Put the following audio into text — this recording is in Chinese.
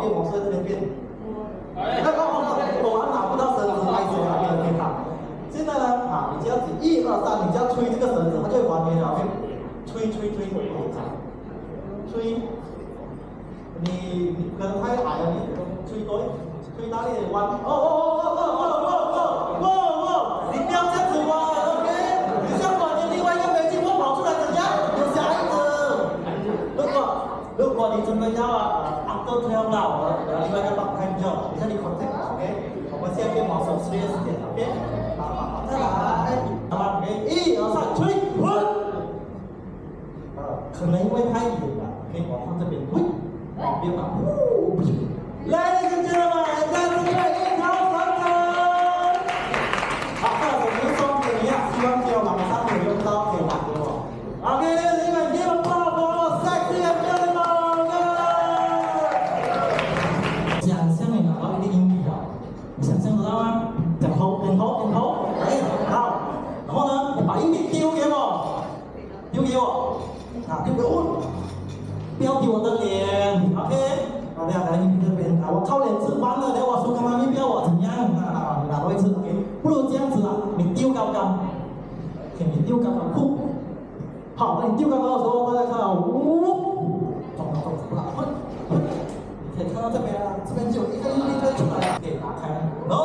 变，我们在这里变。那个，我拿不到绳子，拍手了，可以好。现在呢，啊，你这样子一二三，你只要吹这个绳子，它就会还原了，OK？吹吹吹，吹。你你可能太矮了，你吹多，吹哪里弯？哦哦 lúc còn đi chung với nhau à actor theo nào đó là cái bằng thành trở sẽ đi contact ok không có xem cái màu sống serious thì ok mà mà có thể là cái làm cái ý nó sao chơi quên คือเล่นไว้ไพ่อยู่อะเพลงของเขาจะเป็นวิ่งออกเบี้ยแบบ Ladies and gentlemen 丢啊丢给我不要丢我的脸 ok 好的来你这边啊我靠脸吃饭了等我手干妈咪不要我怎么样啊打我会吃 ok 不如这样子啊你丢高高 ok 你丢高高哭好那你丢高高的时候大家看到呜咚咚咚啦了嘣你可以看到这边啊这边就一个一个一个出来了可以打开了走